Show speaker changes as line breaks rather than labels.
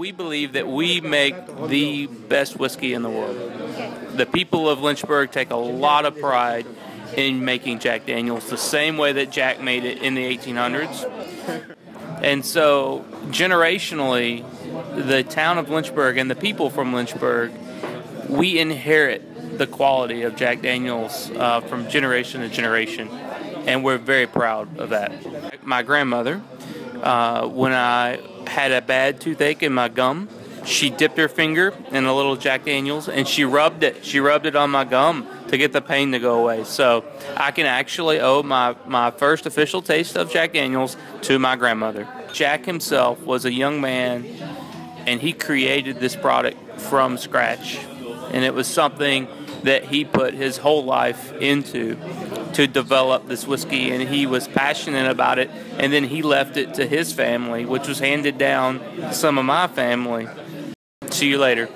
we believe that we make the best whiskey in the world. The people of Lynchburg take a lot of pride in making Jack Daniels the same way that Jack made it in the 1800s. And so, generationally, the town of Lynchburg and the people from Lynchburg, we inherit the quality of Jack Daniels uh, from generation to generation, and we're very proud of that. My grandmother, uh, when I had a bad toothache in my gum, she dipped her finger in a little Jack Daniels and she rubbed it. She rubbed it on my gum to get the pain to go away. So I can actually owe my, my first official taste of Jack Daniels to my grandmother. Jack himself was a young man and he created this product from scratch. And it was something that he put his whole life into to develop this whiskey and he was passionate about it. And then he left it to his family which was handed down some of my family. See you later